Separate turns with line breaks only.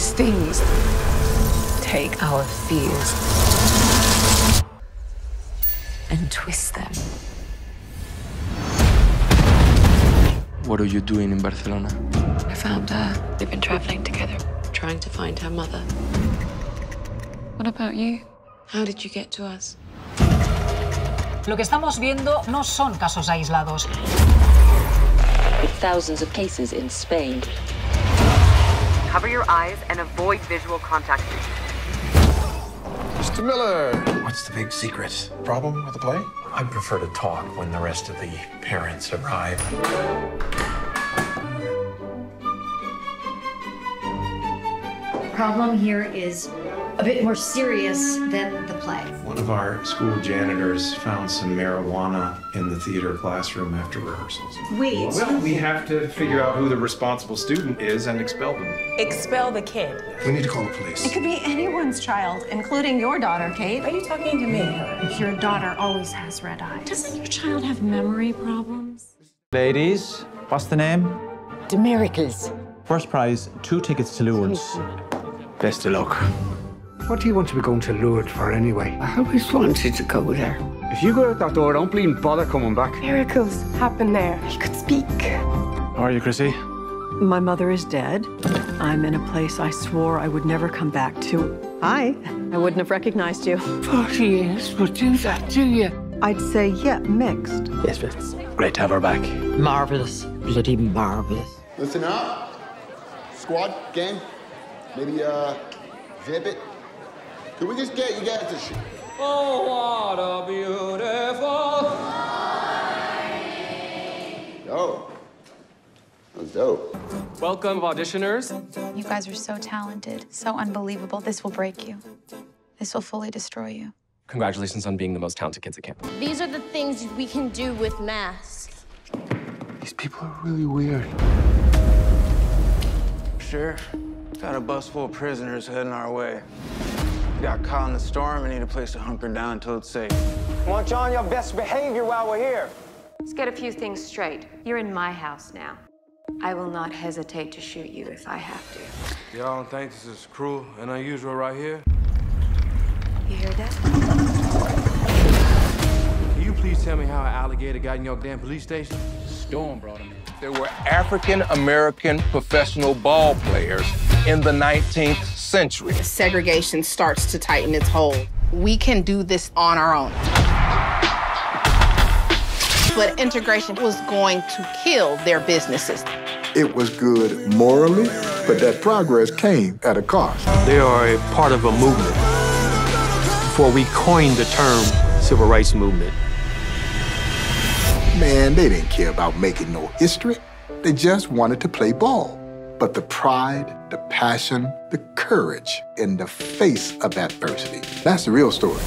these things take our fears and twist them.
What are you doing in Barcelona?
I found her. They've been traveling together, trying to find her mother. What about you? How did you get to us?
Lo que estamos viendo no son casos aislados.
With thousands of cases in Spain.
Cover your eyes and avoid visual contact.
Mr. Miller!
What's the big secret? Problem with the play? I prefer to talk when the rest of the parents arrive.
Problem here is a bit more serious than the play.
One of our school janitors found some marijuana in the theater classroom after rehearsals.
Wait.
Well, we have to figure out who the responsible student is and expel them.
Expel the kid.
We need to call the police.
It could be anyone's child, including your daughter, Kate. Are you talking to me?
Your daughter always has red eyes.
Doesn't your child have memory problems?
Ladies, what's the name?
The miracles.
First prize, two tickets to Lourdes.
Best of luck. What do you want to be going to Lourdes for anyway?
I always wanted to go there.
If you go out that door, don't bleed bother coming back.
Miracles happen there. He could speak.
How are you, Chrissie?
My mother is dead. I'm in a place I swore I would never come back to. Hi. I wouldn't have recognized you.
Forty years would do that to you.
I'd say, yeah, mixed.
Yes, it's great to have her back.
Marvelous. Bloody marvelous.
Listen up. Squad, gang. Maybe, uh, zip it. Could we just get you guys to shit?
Oh, what a beautiful.
Dope. That was dope.
Welcome, auditioners.
You guys are so talented, so unbelievable. This will break you. This will fully destroy you.
Congratulations on being the most talented kids at camp.
These are the things we can do with masks.
These people are really weird.
Sheriff, got a bus full of prisoners heading our way. We got caught in the storm and need a place to hunker down until it's safe.
Want you on your best behavior while we're here.
Let's get a few things straight. You're in my house now. I will not hesitate to shoot you if I have to.
Y'all don't think this is cruel and unusual right here?
You hear that?
Can you please tell me how an alligator got in your damn police station?
Storm brought him in. There were African American professional ball players in the 19th century.
Segregation starts to tighten its hold. We can do this on our own. But integration was going to kill their businesses.
It was good morally, but that progress came at a cost.
They are a part of a movement. Before we coined the term civil rights movement.
Man, they didn't care about making no history. They just wanted to play ball. But the pride, the passion, the courage in the face of adversity, that's the real story.